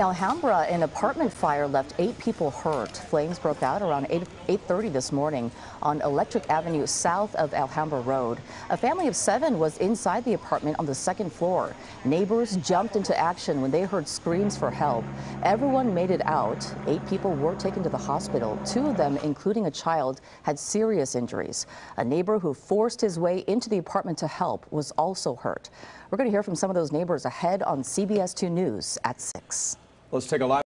Alhambra, an apartment fire left eight people hurt. Flames broke out around 8, 8.30 this morning on Electric Avenue south of Alhambra Road. A family of seven was inside the apartment on the second floor. Neighbors jumped into action when they heard screams for help. Everyone made it out. Eight people were taken to the hospital. Two of them, including a child, had serious injuries. A neighbor who forced his way into the apartment to help was also hurt. We're going to hear from some of those neighbors ahead on CBS 2 News at 6. Let's take a live